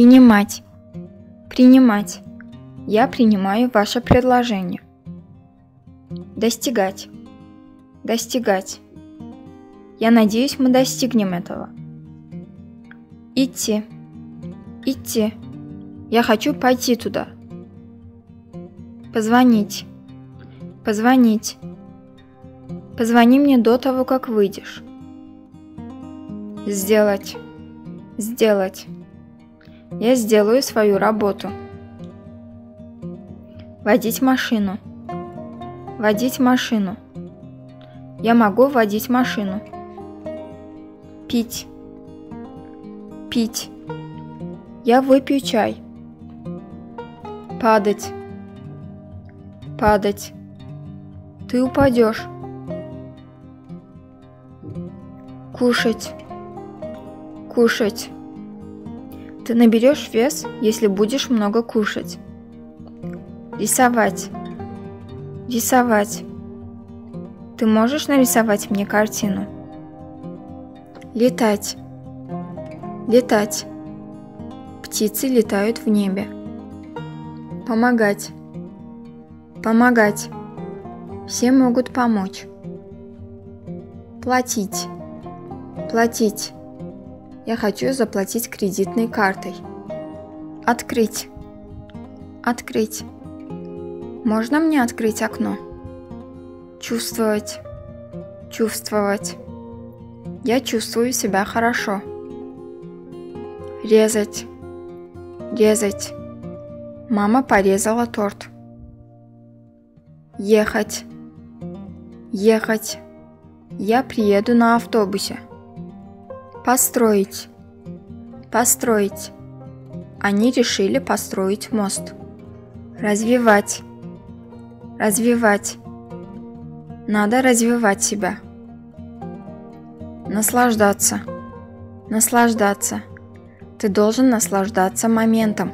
Принимать. Принимать. Я принимаю ваше предложение. Достигать. Достигать. Я надеюсь, мы достигнем этого. Идти. Идти. Я хочу пойти туда. Позвонить. Позвонить. Позвони мне до того, как выйдешь. Сделать. Сделать. Я сделаю свою работу. Водить машину. Водить машину. Я могу водить машину. Пить. Пить. Я выпью чай. Падать. Падать. Ты упадешь. Кушать. Кушать. Ты наберешь вес, если будешь много кушать. Рисовать. Рисовать. Ты можешь нарисовать мне картину? Летать. Летать. Птицы летают в небе. Помогать. Помогать. Все могут помочь. Платить. Платить. Я хочу заплатить кредитной картой. Открыть. Открыть. Можно мне открыть окно? Чувствовать. Чувствовать. Я чувствую себя хорошо. Резать. Резать. Мама порезала торт. Ехать. Ехать. Я приеду на автобусе. Построить. Построить. Они решили построить мост. Развивать. Развивать. Надо развивать себя. Наслаждаться. Наслаждаться. Ты должен наслаждаться моментом.